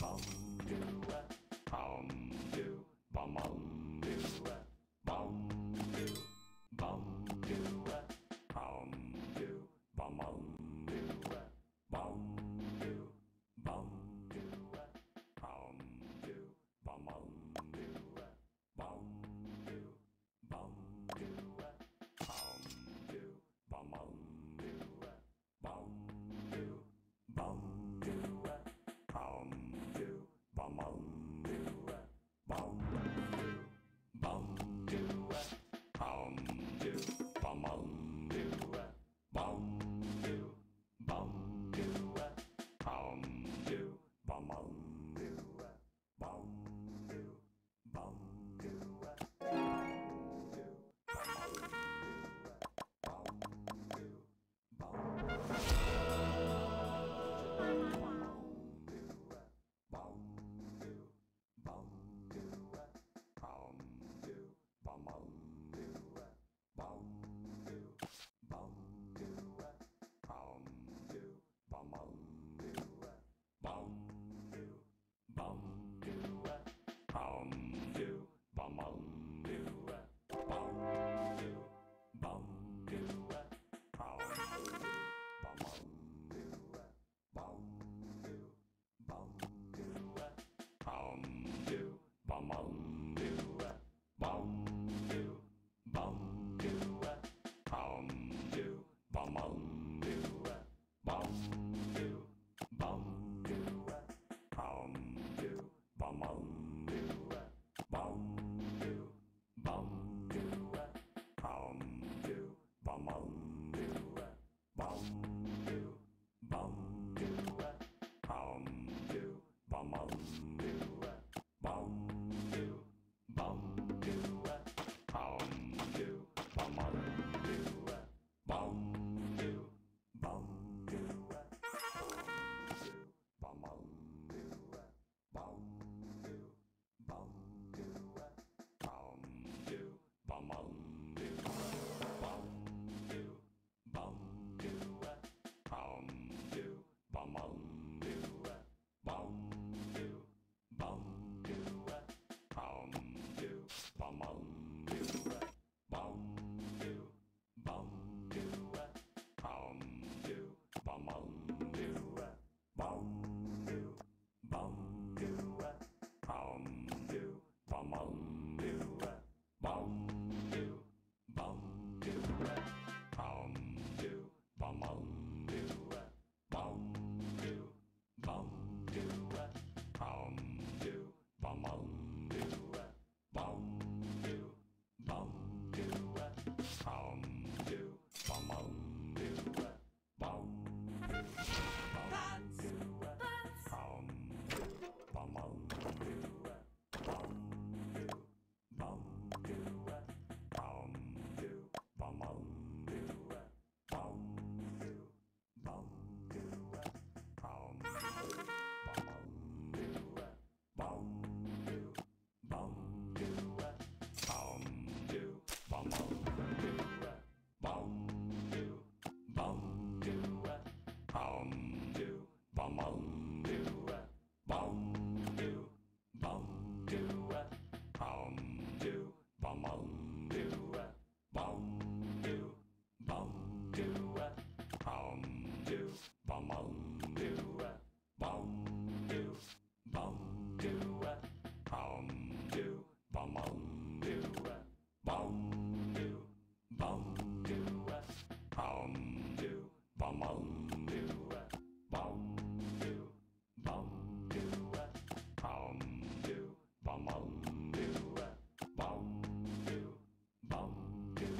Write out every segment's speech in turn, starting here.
bum do uh, bum do bum bum Mom. Mom. bum bum do bum do bum do bum do bum bum do bum do bum do bum do bum bum do bum do bum do bum do bum bum do bum do bum do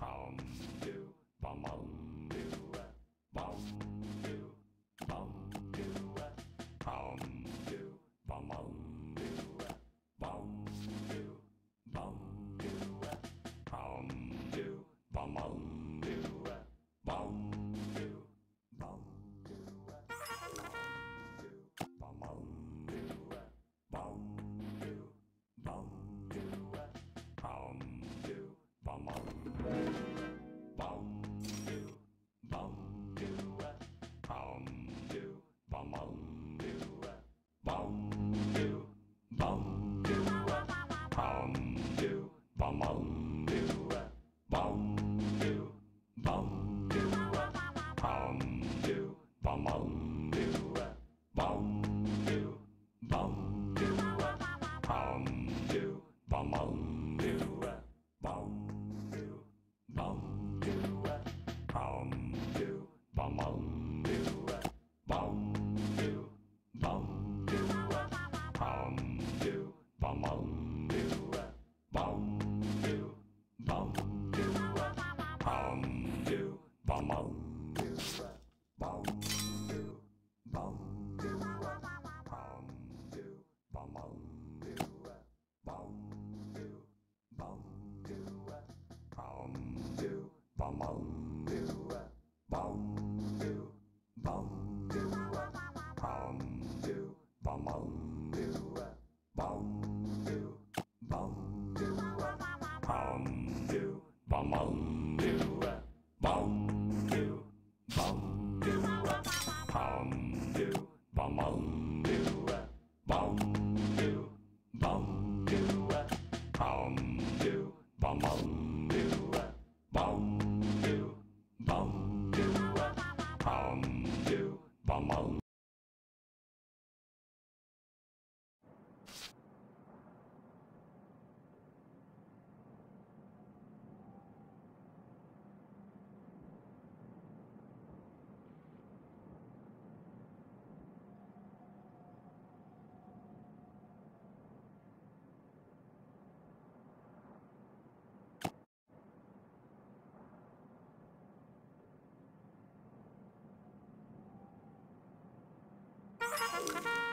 bum do bum bum do bum Bum. Bum bum do bum do bum do bum do bum bum do bum do bum do bum do bum bum do bum do bum do bum do bum bum do bum do bum do bum do bum bum Ha ha ha ha!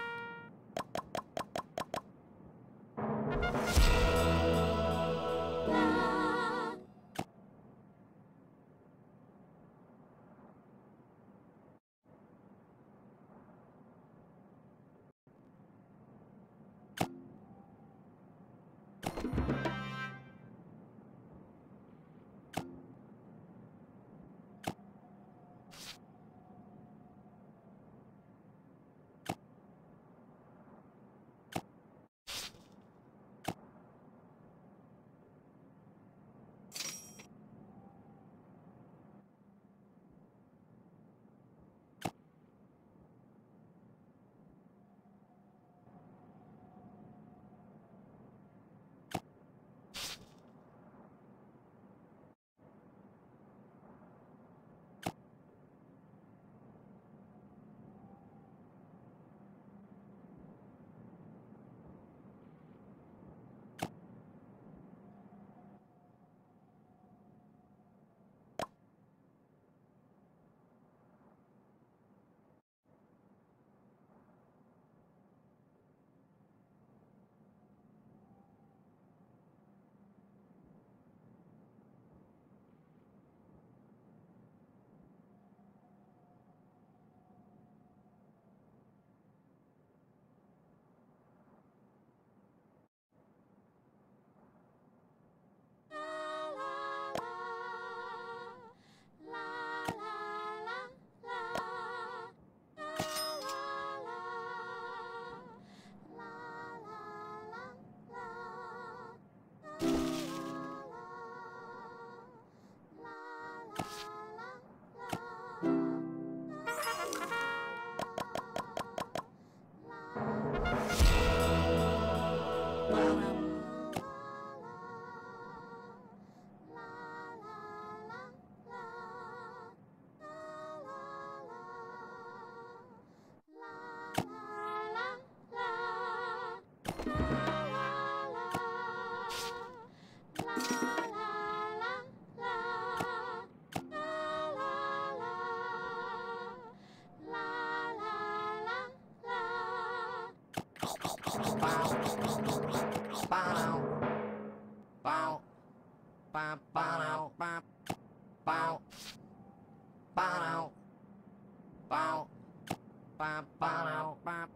Bow, bow, bow,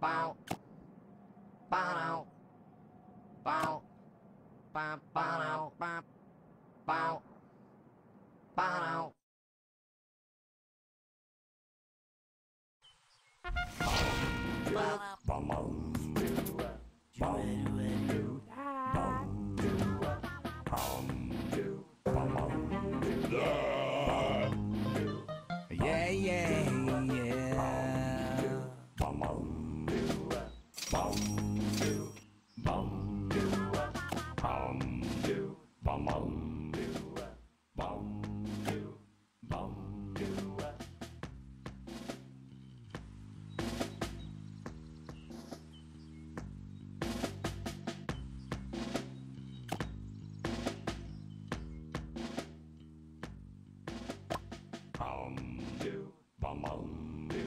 bow, bow, bow, bow, bow, bow, bow, bow. Bummer. bum, bum.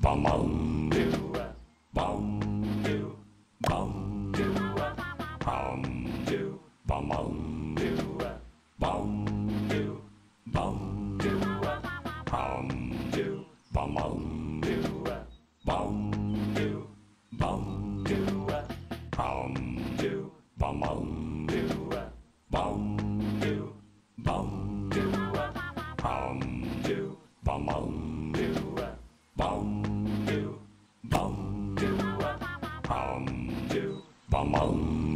Bum, bum. Bum, bum.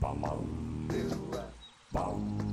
bum bum. Bum.